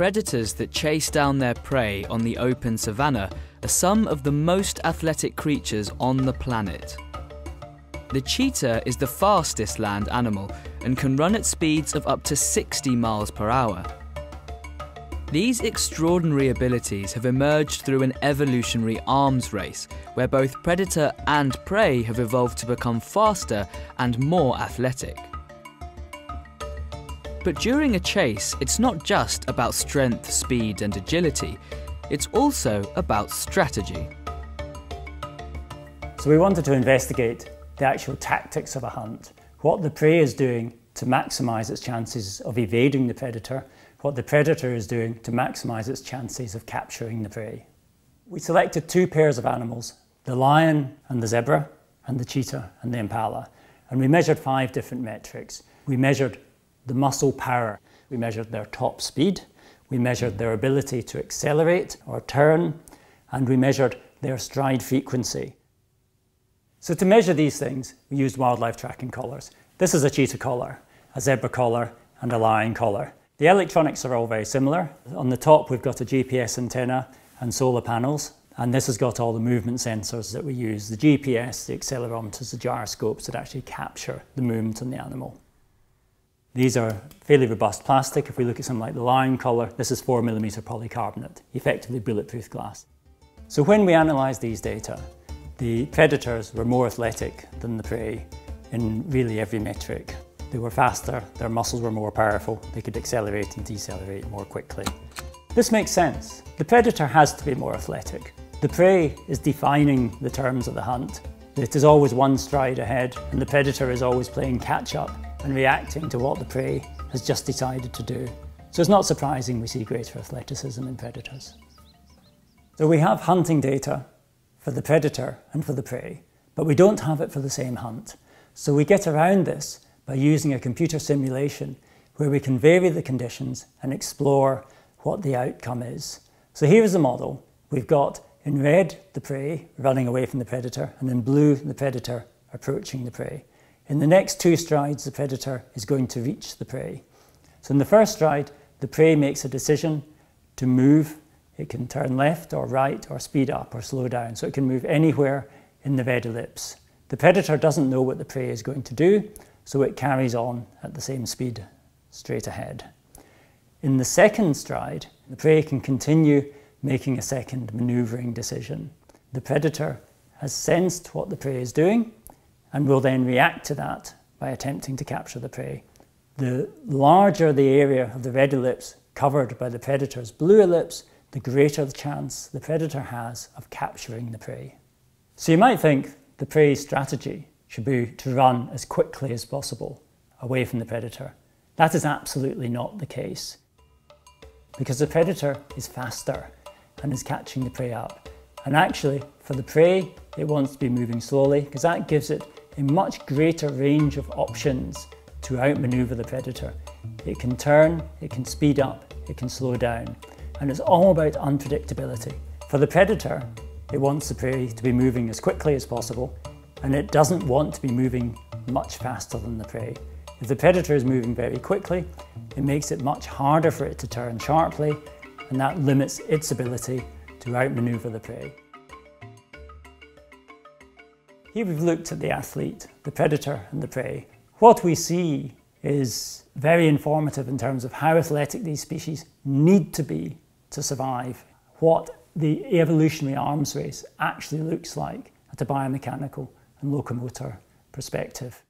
Predators that chase down their prey on the open savanna are some of the most athletic creatures on the planet. The cheetah is the fastest land animal and can run at speeds of up to 60 miles per hour. These extraordinary abilities have emerged through an evolutionary arms race, where both predator and prey have evolved to become faster and more athletic. But during a chase, it's not just about strength, speed, and agility, it's also about strategy. So we wanted to investigate the actual tactics of a hunt, what the prey is doing to maximise its chances of evading the predator, what the predator is doing to maximise its chances of capturing the prey. We selected two pairs of animals, the lion and the zebra, and the cheetah and the impala, and we measured five different metrics. We measured the muscle power, we measured their top speed, we measured their ability to accelerate or turn, and we measured their stride frequency. So to measure these things, we used wildlife tracking collars. This is a cheetah collar, a zebra collar, and a lion collar. The electronics are all very similar. On the top, we've got a GPS antenna and solar panels, and this has got all the movement sensors that we use, the GPS, the accelerometers, the gyroscopes that actually capture the movement on the animal. These are fairly robust plastic. If we look at something like the lion collar, this is 4mm polycarbonate, effectively bulletproof glass. So when we analysed these data, the predators were more athletic than the prey in really every metric. They were faster, their muscles were more powerful, they could accelerate and decelerate more quickly. This makes sense. The predator has to be more athletic. The prey is defining the terms of the hunt. It is always one stride ahead, and the predator is always playing catch up and reacting to what the prey has just decided to do. So it's not surprising we see greater athleticism in predators. So we have hunting data for the predator and for the prey, but we don't have it for the same hunt. So we get around this by using a computer simulation where we can vary the conditions and explore what the outcome is. So here is the model. We've got in red the prey running away from the predator and in blue the predator approaching the prey. In the next two strides the predator is going to reach the prey. So in the first stride the prey makes a decision to move. It can turn left or right or speed up or slow down. So it can move anywhere in the red ellipse. The predator doesn't know what the prey is going to do, so it carries on at the same speed straight ahead. In the second stride, the prey can continue making a second manoeuvring decision. The predator has sensed what the prey is doing and will then react to that by attempting to capture the prey. The larger the area of the red ellipse covered by the predator's blue ellipse, the greater the chance the predator has of capturing the prey. So you might think the prey's strategy should be to run as quickly as possible away from the predator. That is absolutely not the case because the predator is faster and is catching the prey up. And actually, for the prey, it wants to be moving slowly because that gives it a much greater range of options to outmaneuver the predator. It can turn, it can speed up, it can slow down, and it's all about unpredictability. For the predator, it wants the prey to be moving as quickly as possible and it doesn't want to be moving much faster than the prey. If the predator is moving very quickly, it makes it much harder for it to turn sharply, and that limits its ability to outmaneuver the prey. Here we've looked at the athlete, the predator and the prey. What we see is very informative in terms of how athletic these species need to be to survive, what the evolutionary arms race actually looks like at a biomechanical and locomotor perspective.